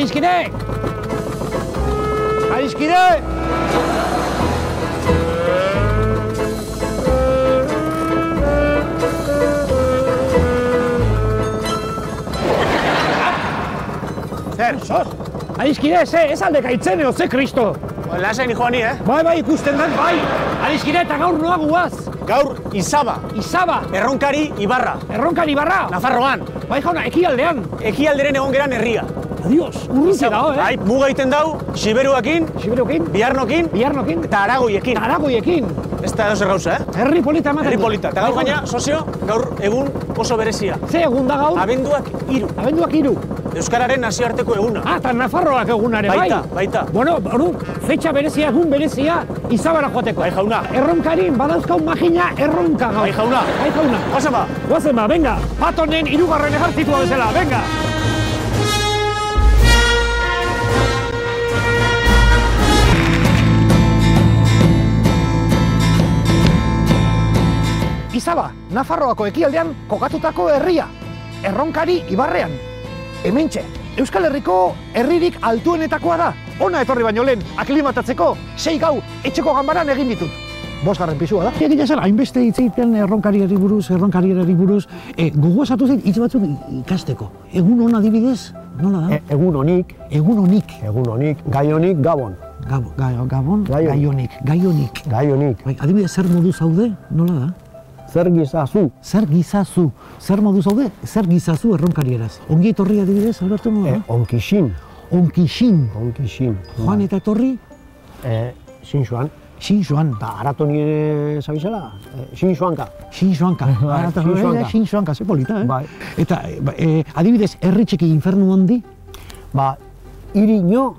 Adiskide! Adiskide! Zer, sos? Adiskide, ze, ez alde gaitzen eo, ze kristo? Lasen joan ni, eh? Bai, bai, ikusten den, bai! Adiskide eta gaur noa guaz! Gaur, izaba, Izaba, erronkari ibarra, erronkari barra! Nafarroan, Bai jauna, ekialdean! ekialderen egon geran herria. Adios, urruti dago, eh? Bai, muga egiten dau, Siberuakin, Siberokin, Biarnokin, Biarnokin, eta Aragoiekin. Aragoiekin, Ez da edozer gauza, eh? herri polita ematen Herri polita. Eta gaur gaina, sozio, gaur egun oso berezia. Ze egun da gaur? Abenduak hiru. Abenduak hiru. Euskararen nazioarteko eguna. Ah, eta Nafarroak egunare, bai? Baita, baita. Bueno, hori, fetxa berezia, egun berezia, izabara joateko. Bai, jauna. Erronkarin, badauzkau magina, erronka gaur. Bai, jauna. Bai, jauna. Guazen ba, Guazen ba, venga, patonen irugarren ejertzitua bezala, venga. Izaba, Nafarroako ekialdean kokatutako herria, erronkari ibarrean. Hementxe, Euskal Herriko herririk altuenetakoa da. Ona etorri baino lehen, aklimatatzeko, sei gau, etxeko ganbaran egin ditut. Bosgarren pisua da. Egia esan, hainbeste hitz egiten erronkariari buruz, erronkariari buruz, e, gogoa esatu zait hitz batzuk ikasteko. Egun hona adibidez, nola da? E, egun honik, Egun honik. egun honik, gai honik, gabon. Gab, ga, gabon, Gai honik. gaionik, gaionik. Gai honik, Bai, adibidez, zer modu zaude, nola da? Zer gizazu, Zer gizazu, zer modu zaude, zer gizazu erronkarieraz. Ongi etorri adibidez, Alberto, nola e, da? onkixin, Onkixin, onkixin. Joan eta etorri, E, sinxuan, xin joan. eta haratu nire zabizela, e, sinxuanka. Xin joanka. Bai, Ara eta xin joanka. xin joanka, ze polita, eh? Bai. Eta, e, ba, adibidez, herri txiki infernu handi, Ba, iriño,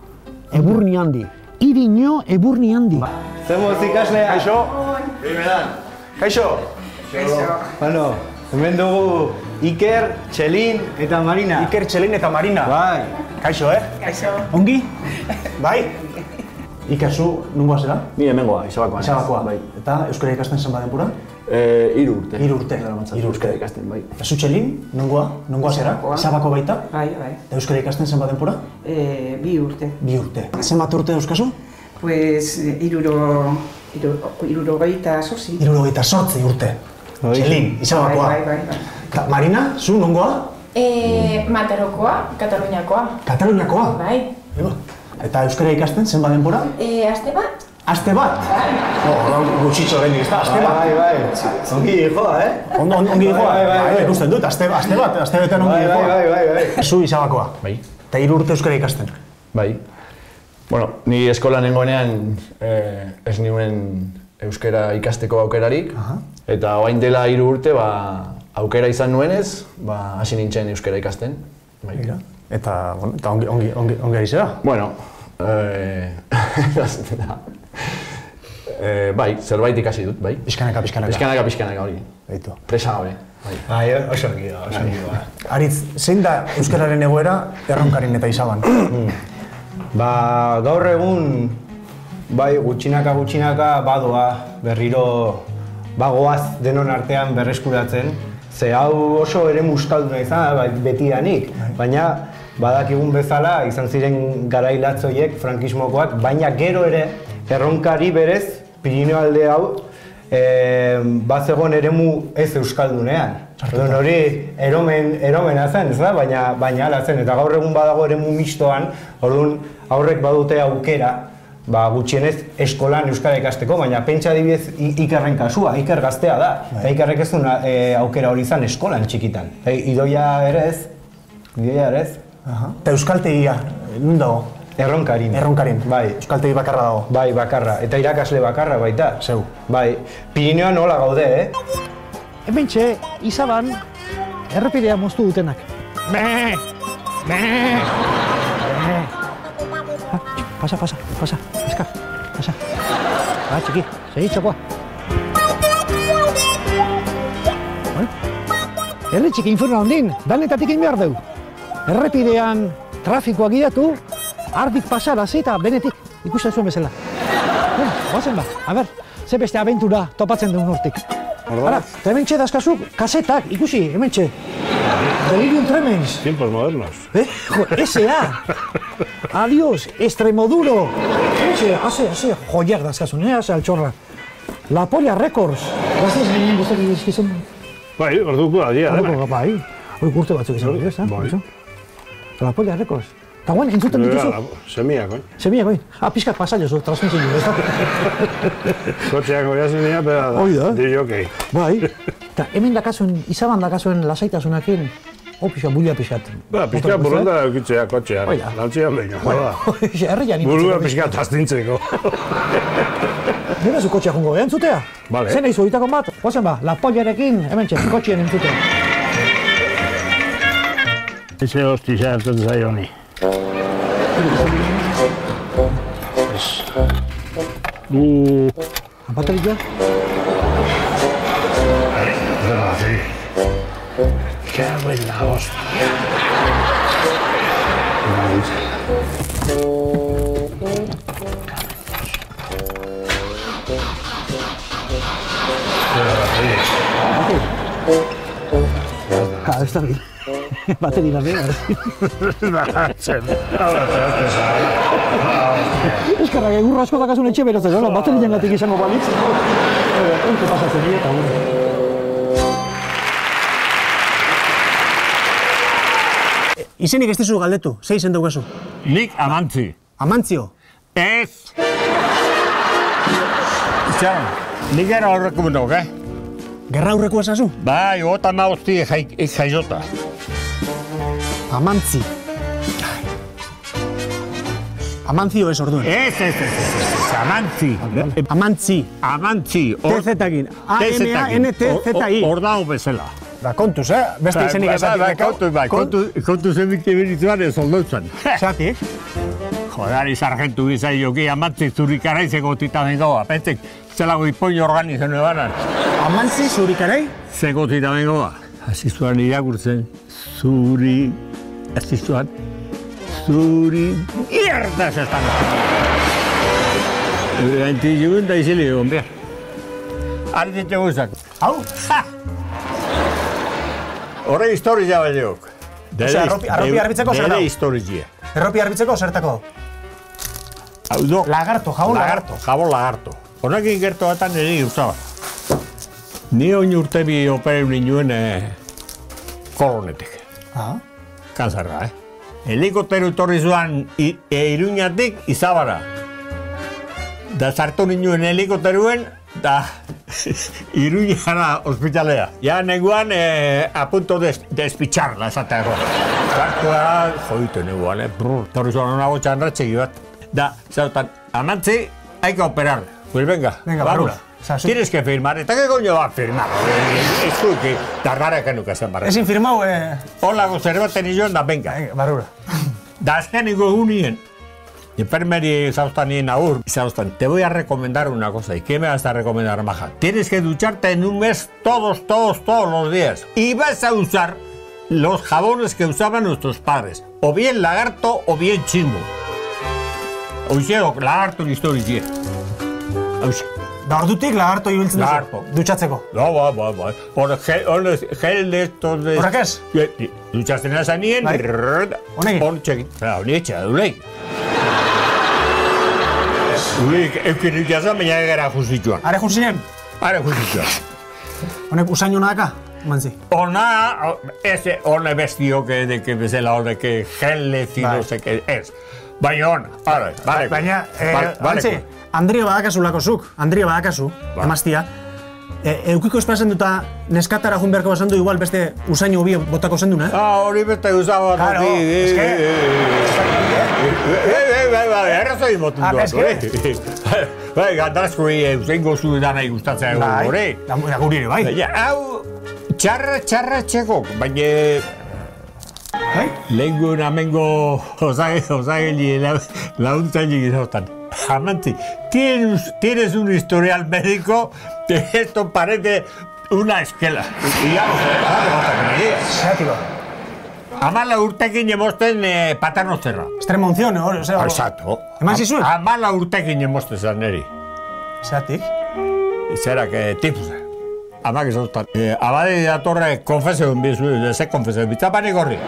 eburni handi. irino eburni handi. Zemoz ikaslea. Kaixo. Kaixo. Bueno, hemen dugu Iker, Txelin eta Marina. Iker Txelin eta Marina. Bai. Kaixo, eh? Kaixo. Ongi? Bai? Iker, zu, nungoa zera? Ni hemengoa, izabakoa. Izabakoa. Bai. Eta Euskara ikasten zen badenpura? Eh, hiru urte. Hiru urte. Hiru urte. Euskara ikasten, bai. Eta zu Txelin, nungoa? Nungoa zera? Izabako baita? Bai, bai. Eta Euskara ikasten zen badenpura? E, bi urte. Bi urte. Zenbat urte euskazu? Pues, eh, iruro, iruro, iruro gaita sozi. Irurogeita sortzi urte. Bai. Txelin, Izabakoa. Bai, bai, bai. Eta Marina, zu nungoa? E, Materokoa, Kataluniakoa. Kataluniakoa? Bai. Eba. Eta Euskara ikasten zen badenpura? E, aste bat? Aste bat? Oh, gutxitxo ez da, aste bat. Bai, bai. Ongi joa, eh? Ondo, ongi dijoa, Bai, bai, bai. ikusten dut, aste, aste bat, aste betean ongi Bai, dijoa. bai, bai, bai, bai. Zu izabakoa. Bai. Eta hiru urte euskara ikasten. Bai. Bueno, ni eskolan nengoenean eh, ez niuen euskara ikasteko aukerarik. Eta orain dela hiru urte, ba, aukera izan nuenez, ba, hasi nintzen euskara ikasten. Bai. Eta, bueno, eta ongi, ongi, ongi, ongi ari zera. Bueno, eh, da. eh, bai, zerbait ikasi dut, bai. Pizkanaka, pizkanaka. Pizkanaka, pizkanaka hori. Beitu. Presa gabe. Bai. Bai, oso ongi da, oso ongi da. Aritz, zein da euskararen egoera erronkarin eta izaban? Ba, gaur egun, bai, gutxinaka gutxinaka badoa berriro bagoaz denon artean berreskuratzen. Ze hau oso ere muskalduna izan, bai, betidanik, baina badakigun bezala izan ziren garailatzoiek frankismokoak, baina gero ere erronkari berez Pirineo alde hau e, bazegon eremu ez euskaldunean. Orduan hori eromen, eromena zen, ez da? Baina, baina hala zen, eta gaur egun badago eremu mistoan, orduan aurrek badute aukera, ba, gutxienez eskolan euskara ikasteko, baina pentsa adibidez Ikerren kasua, Iker gaztea da, eta Ikerrek ez du e, aukera hori izan eskolan txikitan. E, idoia ere ez, idoia ere ez, Aha. Eta euskaltegia, nun dago? erronkarin. Erronkarin. Bai, Euskaltegi bakarra dago. bai, bakarra, eta irakasle bakarra baita. Zeu. Bai, Pirineoan hola gaude, eh? Hementxe, izaban, errepidea moztu dutenak. Me! Me! Me! Ah, txik, pasa, pasa, pasa, txiki, segi txakoa. Bueno, Herri txiki inferno handin, danetatik egin behar dugu. Errepidean trafikoa gidatu, ardik pasarazi eta benetik ikusten zuen bezala. Bueno, goazen ba, a ber, ze beste abentura topatzen duen hortik. Ara, eta hemen dazkazu, kasetak, ikusi, hemen Delirium tremens. Tiempos modernos. Eh? Jo, S.A. Adiós, Extremoduro. Haze, haze, haze, joiak dazkazun, eh, altxorra. La Polla Records. Gaztez ginen guztak izkizun. Bai, orduko adia, Horreko, bai. Hoi urte batzuk izan dira, da? Bai. La Polla Records. Eta guen, entzuten dituzu? Semiak, oi? Zemiak, oi? Ah, pizkat pasaio zu, transmisio, ez da? Kotxeak oiazen dira, pera da. Hoi da. Di jokei. Bai. Eta hemen dakazuen, izaban dakazuen lasaitasunakin, o pixka, bulia pixkat. Ba, pixka burronda eukitzea kotxean. Hoi da. Lantzian behin, joda. Herrian Burua pixka tastintzeko. Nire zu kotxea jungo, eh, entzutea? Vale. Zen eizu, itako bat, guazen ba, la pollarekin, hemen txe, kotxean entzutea. Eze hosti zartzen zaio honi. Bu... Bateria? Zerra, zi. Cago en la hostia. Ha, ez da bi. Bateria da bera. Batzen. Hala, zehazte zara. Eskarra, egurra asko dakazun etxe beratzen, hola, baterian gatik izango balitz. Onko pasatzen dira eta Izenik ez dizu galdetu, zei izen daukazu? Nik amantzi. Amantzio. Ez! Txan, nik era horreko munok, eh? Gerra aurreko esazu? Bai, ota mauzti jaizota. Amantzi. Amantzio ez orduen. Ez, ez, ez, ez, amantzi. Amantzi. Amantzi. TZ-ekin. A-M-A-N-T-Z-I. Hor dago bezala. Da, kontuz, eh? Beste izenik Bai, esatik bai, dekau. kontu, bai, kontu, kontu zenbik tebirituan ez oldautzen. Zatik. Jodari sargentu bizai joki amantzi zurikaraizeko tita bengoa. Pentsek, zelago ipoin organizenu banan. Amantzi zurikarai? Zeko tita bengoa. Hasi zuan irakurtzen, zuri, hasi zuan, zuri, mierda ez estan. Gainti jubun da izili egon behar. Artitxe guzak. Hau? Ha! Horre historia baileok. Osea, arropi- arropi garbitzeko zer Dere historia. Erropi harbitzeko zertako? Hau do, Lagarto, jabon lagarto. Jabon lagarto. Honekin gertu batan niri utzaba. Ni oin urte bi opereu ninuen eh, kolonetik. Ah. Kanzarra, eh? Helikoptero etorri zuan i- e, iruñatik izabara. Da sartu ninuen helikopteruen, da iruñara ospitalea. Ja neguan eh, a punto de, de espicharla, esateako. Sartu da, joitu neguan, eh? Brr, torri zuan una botxan ratxegi bat. Da, zautan, amantzi, hay que operar. Pues venga, Venga, vamos. sí. Tienes que firmar. ¿Eta qué coño va a firmar? Eh, tú que tardara que nunca se embarra. Ezin firmau, eh... Hola, konserbaten izan da, venga. Venga, barrura. Da azkeniko egunien, enfermeri zauztan nien aur, zauztan, te voy a recomendar una cosa. ¿Y qué me vas a recomendar, maja? Tienes que ducharte en un mes todos, todos, todos los días. Y vas a usar los jabones que usaban nuestros padres. O bien lagarto o bien chimbo. Oixeo, lagarto historia. Da ordutik lagarto ibiltzen duzu. Lagarto. Dutxatzeko. No, ba, ba, ba. Hor gel, gel estos de... Horrek ez? Dutxatzen azanien, Bai. Honekin? hor txekin. Duleik, eukin dutxazan, baina egera justituan. Are jun zinen, Are justituan. honek usain hona daka, mantzi. Ona, ese, hone bestio que de que bezala hor de que geles y Bai. no sé qué es. Baina hona, vale, vale. Baina, eh, vale, vale, mantzi, Andria badakazu lako zuk, Andria badakazu, Ba. emaztia. E, eukiko espazen duta neskatara jun beharko bazen du igual beste usaino bi botako zendun, eh? Ah, hori beste usaba Claro, aquí. Bai, bai, errazoi Ah, duak, hori. Bai, gandazkoi eusengo zu danai gustatzea egon, hori. Da, da guri ere, bai. Hau, txarra, txarra txeko, baina... Bai? Lengu namengo osage, osageli laguntzaile gizotan. Amantzi, tienes, tienes un historial médico que esto parece una esquela. Y ya, Zeatiko. Amala urtekin emosten eh, patano zerra. Estrema hori, osea... Exacto. Eman zizuen? Amala urtekin emosten zan neri. Zeatik. Zera, que tipusa. Amak izautan. Eh, abade datorre konfeseun bizu, ze konfeseun, bitzapanik horri.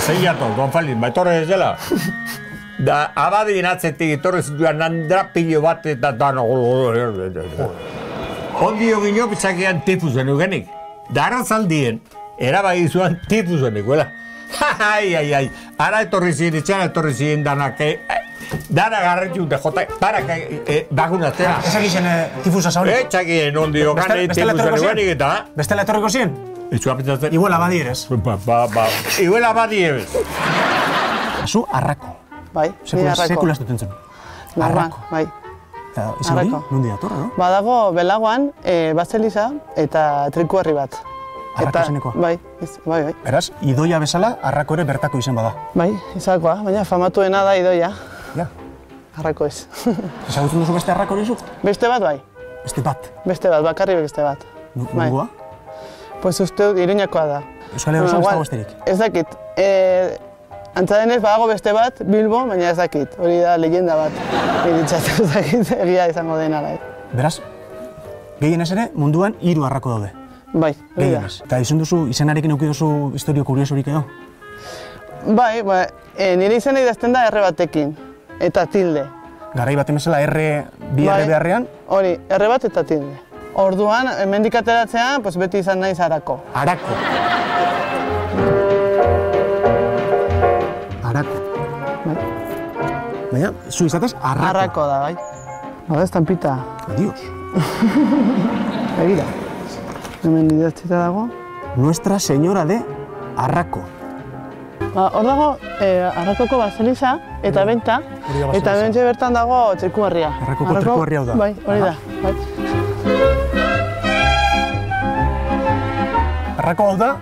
Zein jator, Gonfalin, baitorre ez dela. Da, abadien atzetik etorri zituen nandrapilo bat eta dan... Ondio gino pitzakean tipuzen eugenik. Da arrazaldien, erabai zuan tipuzen ekuela. Ai, ai, ai, ara etorri ziren, etxan etorri ziren danak, eh, eh, dana garretu dute, jota, para, eh, eh, bakunatzea. Ezak izen eh, tifusa zauri. Etxakien ondio Beste- gane bestela tipuzen etorriko eugenik zien? eta... Bestela etorriko zien? Itxua pentsatzen... Iguela badierez. Ba, ba, ba, iguela badi ebez. Zu arrako. Bai, ni Sekula, arrako. sekula ez duten zen. Normal, arrako. bai. Eta izan hori, Arrako. nundi datorra, no? Badago belagoan, e, bazeliza eta triku herri bat. Arrako izenekoa? Bai, ez, bai, bai. Beraz, idoia bezala, arrako ere bertako izen bada. Bai, izakoa, baina famatuena da idoia. Ja. Arrako ez. Ezagutzen duzu beste arrako hori zu? beste bat bai, Beste bat. beste bat, bakarri beste bat. Nu- Bai. Nungua? Pues uste dut iruñakoa da. Euskal Herria osoan ez dago besterik. Ez dakit. E, Antza denez, badago beste bat, Bilbo, baina ez dakit. Hori da leyenda bat. Iritzatu ez dakit, egia izango dena. Bai, Beraz, gehienez ere, munduan hiru arrako daude. Bai hori da. Eta izan duzu, izenarekin eduki duzu historio kuriosorik edo? Bai, ba, e, nire izena idazten da erre batekin. Eta tilde. Garai bat emezela R, bi Bai. R beharrean, Hori, erre bat eta tilde. Orduan, hemendik ateratzean, pues beti izan naiz harako. arako. Arako. Bai. Baina, zu izatez, arrako. Harrako da, bai. Bada, estampita. Adios. Begira. Hemen idatzita dago. Nuestra Señora de Arrako. Ba, hor dago, eh, Arrakoko baseliza eta benta, da eta bentsa bertan dago triku herria. Arrakoko Arrako- triku herria da. Bai, hori da. Bai. Arrako hau da,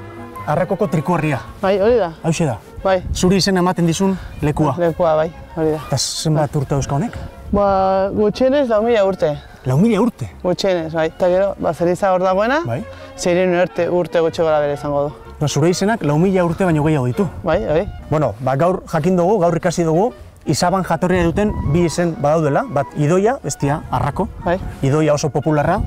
Arrakoko trikuarria. bai, hori da. Hauxe da. Bai, Zuri izena ematen dizun lekua. lekua, bai, hori da. Eta zenbat urte dauzka honek? Ba, gutxienez lau mila urte. Lau mila urte. Gutxienez, bai. Eta gero, baseliza hor dagoena, Bai. zeiren urte, urte gutxi gora bere izango du. Ba, zure izenak lau mila urte baino gehiago ditu. Bai, bai. Bueno, ba, gaur jakin dugu, gaur ikasi dugu, izaban jatorria duten bi izen badaudela, bat idoia, bestia, arrako. Bai. Idoia oso popularra,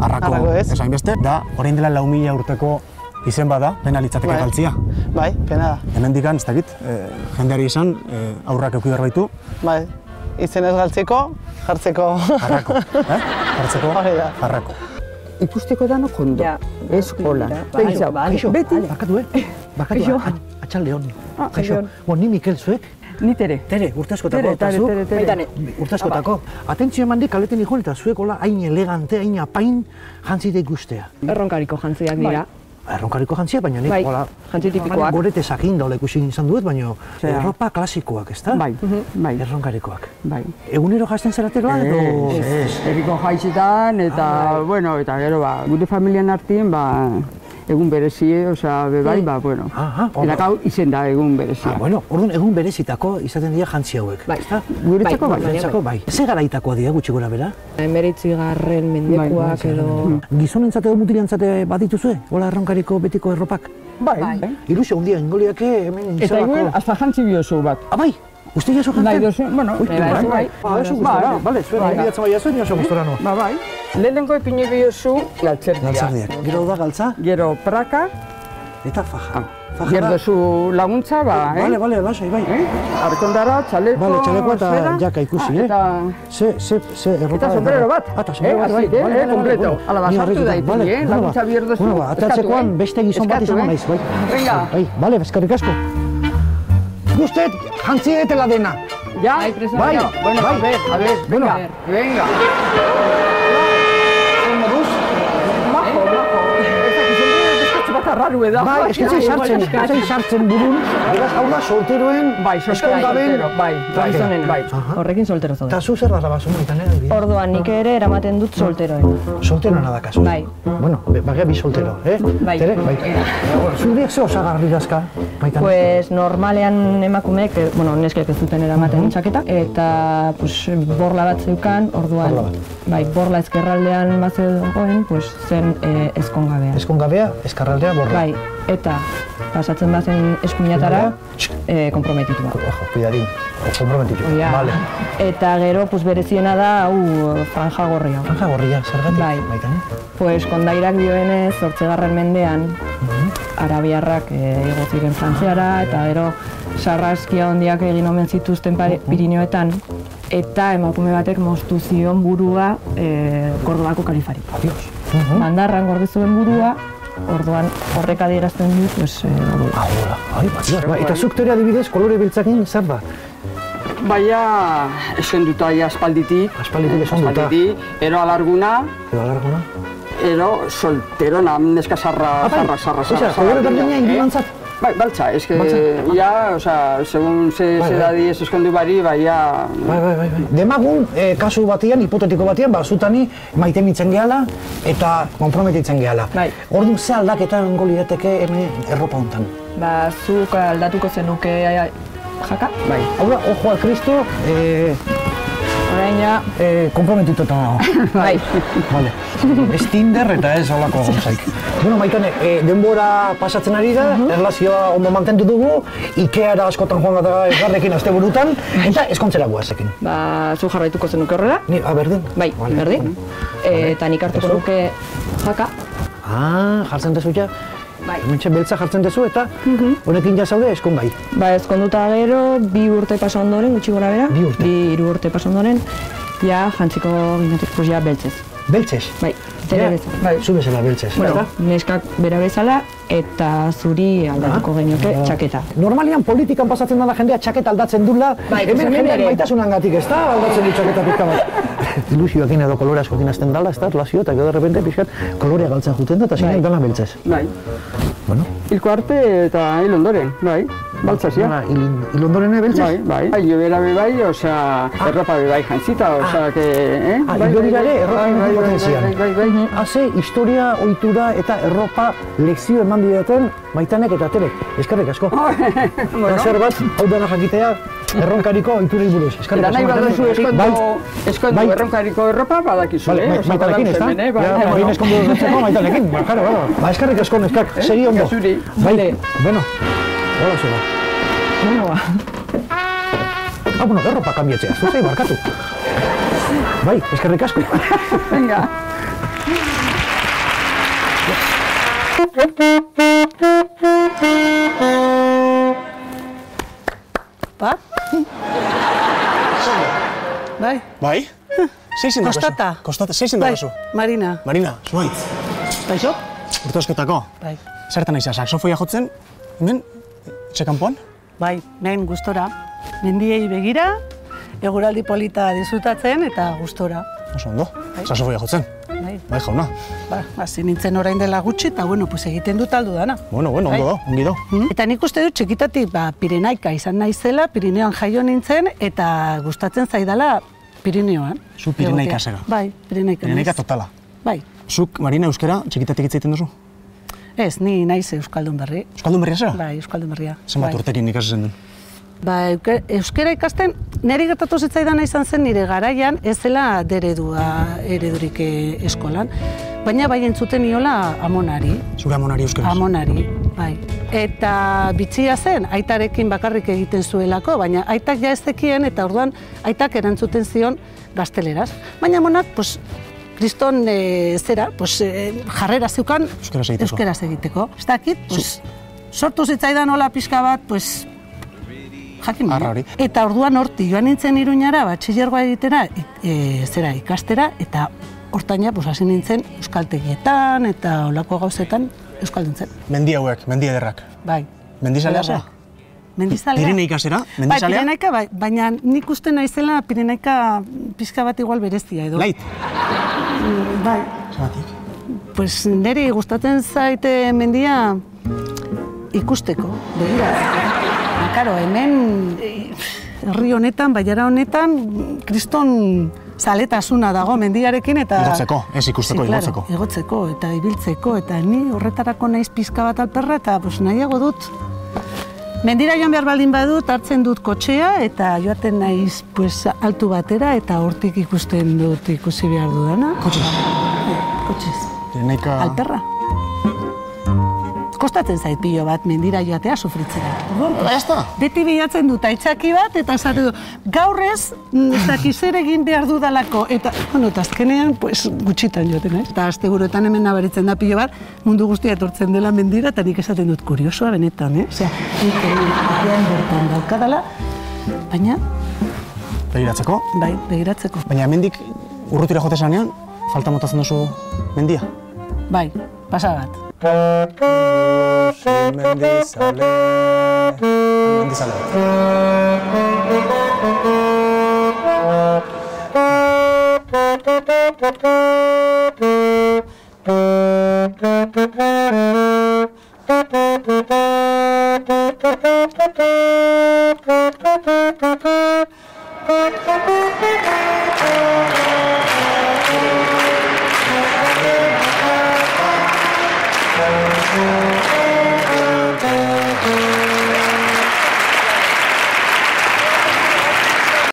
arrako, Arrako ez. esain beste, da, orain dela lau mila urteko izen bada, pena litzateke Bai. galtzia. Bai, pena da. Hemen digan, ez dakit, eh, jendeari izan, eh, aurrak euki behar baitu, Bai, izen ez galtzeko, jartzeko. arrako, eh? Hartzeko, Hori da. arrako. ikusteko danok ondo. Ez hola. Pentsa, beti. Bakatu, eh? Bakatu, atxalde hon. Ah, kaixo. Bo, ni Mikel zuek? Ni tere. Tere, urte askotako. Tere, eta tere, zuk? tere, tere. Baitane. Urte askotako. Atentzio eman dik kaleten ikon eta zuek hola hain elegante, hain apain jantzite ikustea. Erronkariko jantziak dira. Erronkariko jantziak, baina nik Bai, hola... jantzi tipikoak. Gorete sakin daula ikusi izan duet, baina Zera. erropa klasikoak, ezta? Bai, bai, Erronkarikoak. bai. Egunero jazten zerateroa edo... Ez, erriko jaizetan, eta, bueno, eta gero, ba, gure familian artien, ba, egun berezie, osea, be bai, ba, bueno. Aha. Eta gau izen da egun berezia. Ah, bueno, orduan egun berezitako izaten dira jantzi hauek. Bai, ezta? guretzako bai. Guretzako bai. Ze garaitakoa dira gutxi gora bera? Emeritzi garren mendekuak Bai, edo... Gizonentzat edo mutilantzate badituzue? Hola erronkariko betiko erropak? Bai, bai. Ilusio handia ingoliake hemen Eta izolako... igual, hasta jantzi biozu bat. Ah, bai! Uste jaso jantzen? Nahi dozu, bueno, Ui, bai, bai, bai. Ah, oso Bai, gustora, bai. bale, zuen, Bai. bilatzen bai zuen, oso gustora no. Ba, bai. Lehenengo ipini biozu, galtzerdia. Galtzardiak. Gero da galtza Gero praka, eta faja. Faja gero dozu laguntza, ba, eh? Bale, bale, lasai, bai. Eh? Arkondara, txaleko, Bale, txalekoa eta jaka ikusi, Ah, eh? Eta, Ze, ze, ze, erropa... eta sombrero bat. Ah, eta sombrero Eh, bat, bai. eh, eh, bale. Ala, basartu bale, eh? Laguntza ba. bier duzu. Bueno, ba, atatzekoan beste gizon bat Eskatu, izango eh? naiz, bai. Venga. Bai, bale, eskerrik asko. Guztet, jantzi etela dena. ¿Ya? Bai, presa Bai, dago. Bueno, bai. a ver, a ver, Bueno. venga, venga. Majo, majo. Ez dakit, sombrero bizkotxo bat arraru eda. Bai, eskitzai sartzen, eskitzai sartzen burun. Beraz, hau da, solteroen... Bai, soltero, eskondaben- soltero, bai, bai, Gizonen, bai. horrekin soltero zaude. Eta zu zer da basun egiten, eh? Orduan nik ere eramaten dut solteroen. Soltero nada kasu. Bai. Bueno, bagia bi soltero, eh? Bai. Tere, bai. Zuriek ze osagarri dazka, baitan? Pues normalean emakumeek, eh, bueno, neskek ez duten eramaten txaketa, eta pues, borla bat zeukan, orduan, bai, borla ezkerraldean bat zegoen, pues, zen eh, ezkongabea. Eskongabea, eskarraldea, borra. Bai, eta pasatzen bazen eskuinatara, eh, komprometitua. Comprometitu. Hori da. Vale. Eta gero, pues, bereziena da, hau, eh, franja gorria. Franja gorria, zergatik? Bai. Baitan, eh? Pues kondairak dioenez, zortzegarren mendean, Mhm. arabiarrak e, igo ziren Frantziara, eta gero sarraskia hondiak egin omen zituzten pare, Pirineoetan, eta emakume batek moztu zion burua e, Kordobako kalifari. Adios. Mandarran gorde zuen burua, orduan horrek adierazten du, pues, e, hori. Ahora, ai, batia, ba, eta zuk teoria adibidez kolore beltzakin zer da? Baina esenduta ja aspalditik. Aspalditik esenduta. Aspalditik, ero alarguna, Edo alarguna? ero solterona, neska sarra, Ah, bai. sarra, sarra, sarra. kolore sarra, berdina eh? Bai, baltza, es que Baltza. ya, o sea, segun ze, Bai, ze dadi ez eskondu bari, bai, ja... Bai, bai, bai, bai. Demagun, eh, kasu batean, hipotetiko batean, ba, zutani maite nintzen gehala eta konprometitzen gehala. Bai. Ordu ze aldaketa ongo lirateke hemen erropa hontan. Ba, zuk aldatuko zenuke jaka? Bai. Hau da, ojo al Cristo, eh, Orain ja, eh, komprometituta nago. bai. Vale. Ez Tinder eta ez holako gauzaik. bueno, maitane, eh, denbora pasatzen ari da, erlazioa ondo mantendu dugu, Ikeara askotan joan gara elgarrekin azte burutan, eta eskontzera guazekin. Ba, zu jarraituko zenuke horrela? Ni, a, berdin? Bai, Vale. berdin. E, eta nik hartuko nuke jaka. Ah, jartzen dezu ja. Bai. Hementxe beltza jartzen dezu eta honekin ja zaude eskon bai. Ba, ezkonduta gero, bi urte pasa ondoren, gutxi gora bera. Bi urte. Bi hiru urte pasa ondoren, ja jantziko ginetik, pues ja beltzez. Beltzez? Bai, zere Ja, bezala. Bai, zu bezala beltzez. Bueno, Eta? neskak bera bezala, eta zuri aldatuko genioke Ah. txaketa. Normalian politikan pasatzen da jendea txaketa aldatzen dula, Bai, hemen jendeak ere. maitasunangatik, ez da? Aldatzen du txaketa pizka bat. Ilusioekin edo kolore askokin hasten dala, ez da? Relazio, eta gero de repente pixkat kolorea galtzen juten da, eta zinean dana beltzez. Bai. Bueno, Hilko arte eta hil ondoren, bai. Baltza zia. Hala, hil, ondoren ere beltzez? Bai, bai. Bai, jo bera be bai, osea, erropa be bai jantzita, osea, que, eh? Ah, Bai, bai, dira ere, bai, erropa bai, bai, bai, potentzian. Bai, bai, bai. Haze, historia, ohitura eta erropa lekzio eman dideten maitanek eta terek. Eskerrik asko. Bueno. Zer bat, hau dena jakitea, erronkariko ohiturei buruz. Eskerrik Eta nahi asko. baduzu Maitane. eskondu, eskondu Bai. erronkariko erropa, badakizu, Vale, eh? ma- Osea, maitanekin, ez da? eh? Bai, Ja, eskondu gertzeko maitanekin, ba, claro, claro. Ba, eskerrik asko, neskak, seri ondo. zuri. Bai, bueno, hola zela. Bueno, ba. Ah, bueno, erropa kambiatzea, zuzei barkatu. Bai, eskerrik asko. Venga. Ba? Bai, Bai? Zeizen daukazu? Kostata. Kostata, zeizen bai, daukazu? Marina. Marina, zuaitz. Baixo? Urtosketako. Bai. Zertan aiza, saxofoia jotzen? Hemen, etxekanpoan? Bai, men gustora. Mendiei begira, eguraldi polita disfrutatzen eta gustora. Oso ondo, Bai. saxofoia jotzen. Bai. Bai, jauna. Ba, hasi nintzen orain dela gutxi eta bueno, pues egiten dut aldu dana. Bueno, bueno, ondo Bai. do, ongi do. Mm? Eta nik uste dut txikitatik ba, Pirenaika izan naizela, Pirineoan jaio nintzen eta gustatzen zaidala Pirineoan. Zu Pirenaika zera. Bai, Pirenaika. Pirenaika totala. Bai. Zuk, Marina, euskera txikitatik hitz egiten duzu? Ez, ni naiz Euskaldun berri. Euskaldun berria zera? Bai, Euskaldun berria. Zenbat bai. urtekin ikasi zen duen? Ba, euskera ikasten, niri gertatu zitzaidana izan zen nire garaian ez zela deredua eredurik eh, eskolan, baina bai entzuten niola amonari, Zure amonari euskaraz? amonari, bai. Eta bitxia zen, aitarekin bakarrik egiten zuelako, baina aitak ja ez zekien eta orduan aitak erantzuten zion gazteleraz. Baina amonak, pues, kriston e, zera, pues, e, jarrera zeukan Euskaraz egiteko. euskaraz egiteko. Ez dakit, pues, sortu zitzaidan hola pixka bat, pues, jakin hori. Eta orduan horti joan nintzen iruñara, batxillergoa egitera, i- e, zera ikastera, eta hortaina pues, hasi nintzen euskaltegietan eta olako gauzetan euskalduntzen. Mendi hauek, mendi ederrak. Bai. Mendizalea zera? Mendizalea. Pireneika zera? Bai, Mendizalea? Pirenaika, bai, baina nik uste naizela Pirenaika pixka bat igual berezia edo. Lait? Mm, Bai. Zeratik? Pues niri gustatzen zaite mendia ikusteko, begira. Karo, hemen eh, herri honetan, baiara honetan, kriston zaletasuna dago mendiarekin eta... Igotzeko, ez ikusteko, Sí, claro, igotzeko. igotzeko eta ibiltzeko, eta ni horretarako naiz pizka bat alperra, eta pues, nahiago dut. Mendira joan behar baldin badut, hartzen dut kotxea, eta joaten naiz pues, altu batera, eta hortik ikusten dut ikusi behar dudana. Kotxez? Kotxez. Pireneika... Alperra. Kostatzen zait pilo bat mendira joatea sufritzera. Orduan, Ba. Beti bilatzen dut aitzaki bat eta esate du, gaur ez, mm, ez dakit zer egin behar dudalako. Eta, bueno, eta azkenean, pues, gutxitan joaten, ez? Eta asteburuetan hemen nabaritzen da pilo bat, mundu guztia etortzen dela mendira, eta nik esaten dut, kuriosoa benetan, eh? Osea, nik bertan daukadala, baina, Begiratzeko. bai, begiratzeko. Baina hemendik urrutira jote zanean, falta motatzen duzu mendia. Bai, pasa bat. Mendy Saleh Mendy Saleh